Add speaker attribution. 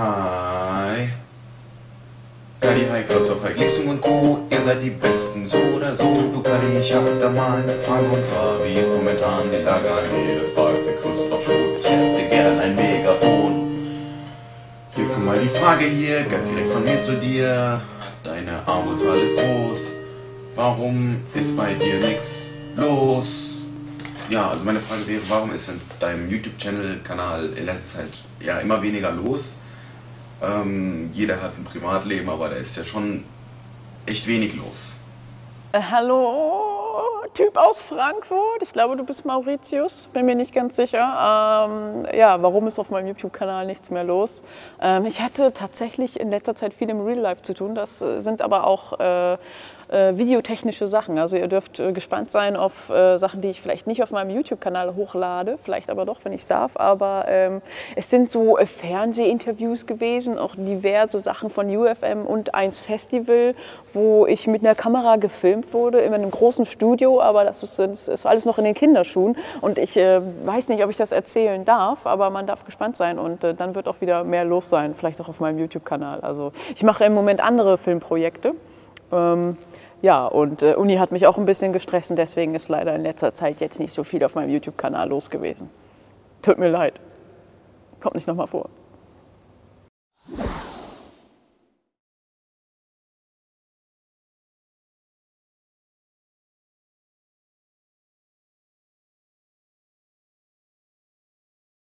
Speaker 1: Hi. Kadi, hi, Christoph, hi, Glixum und Co. Ihr seid die Besten, so oder so. Du Kadi, ich hab da mal eine Frage und zwar, wie ist momentan die Lage an mir? Das fragt der Christoph schon. Ich hätte gern ein Megafon. Jetzt kommt mal die Frage hier, ganz direkt von mir zu dir. Deine Abozahl ist groß. Warum ist bei dir nichts los? Ja, also meine Frage wäre, warum ist in deinem YouTube-Channel-Kanal in letzter Zeit ja immer weniger los? Ähm, jeder hat ein Privatleben, aber da ist ja schon echt wenig los.
Speaker 2: Äh, hallo, Typ aus Frankfurt. Ich glaube, du bist Mauritius, bin mir nicht ganz sicher. Ähm, ja, warum ist auf meinem YouTube-Kanal nichts mehr los? Ähm, ich hatte tatsächlich in letzter Zeit viel im Real Life zu tun. Das äh, sind aber auch äh, äh, videotechnische Sachen. Also ihr dürft äh, gespannt sein auf äh, Sachen, die ich vielleicht nicht auf meinem YouTube-Kanal hochlade, vielleicht aber doch, wenn ich es darf. Aber ähm, es sind so äh, Fernsehinterviews gewesen, auch diverse Sachen von UFM und eins Festival, wo ich mit einer Kamera gefilmt wurde in einem großen Studio, aber das ist, das ist alles noch in den Kinderschuhen. Und ich äh, weiß nicht, ob ich das erzählen darf, aber man darf gespannt sein und äh, dann wird auch wieder mehr los sein, vielleicht auch auf meinem YouTube-Kanal. Also ich mache im Moment andere Filmprojekte. Ähm, ja, und äh, Uni hat mich auch ein bisschen gestresst und deswegen ist leider in letzter Zeit jetzt nicht so viel auf meinem YouTube-Kanal los gewesen. Tut mir leid. Kommt nicht nochmal vor.